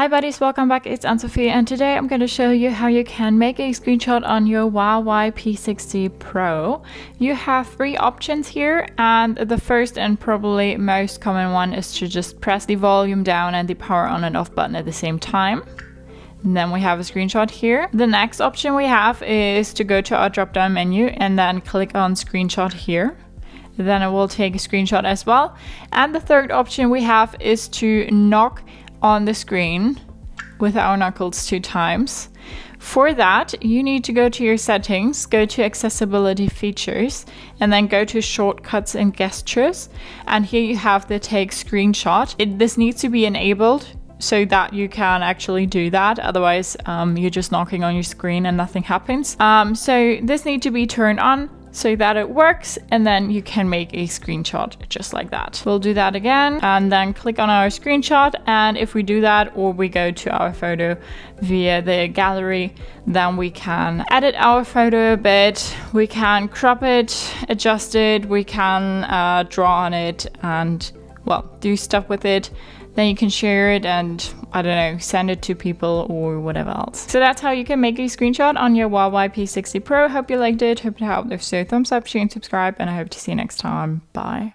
Hi buddies, welcome back, it's Ann-Sofie and today I'm going to show you how you can make a screenshot on your Huawei P60 Pro. You have three options here and the first and probably most common one is to just press the volume down and the power on and off button at the same time. And then we have a screenshot here. The next option we have is to go to our drop down menu and then click on screenshot here then it will take a screenshot as well. And the third option we have is to knock on the screen with our knuckles two times. For that, you need to go to your settings, go to accessibility features, and then go to shortcuts and gestures. And here you have the take screenshot. It, this needs to be enabled so that you can actually do that. Otherwise, um, you're just knocking on your screen and nothing happens. Um, so this needs to be turned on so that it works and then you can make a screenshot just like that. We'll do that again and then click on our screenshot and if we do that or we go to our photo via the gallery then we can edit our photo a bit, we can crop it, adjust it, we can uh, draw on it and well do stuff with it then you can share it and I don't know, send it to people or whatever else. So that's how you can make a screenshot on your Huawei P60 Pro. Hope you liked it. Hope it helped. If so, thumbs up, share and subscribe and I hope to see you next time. Bye.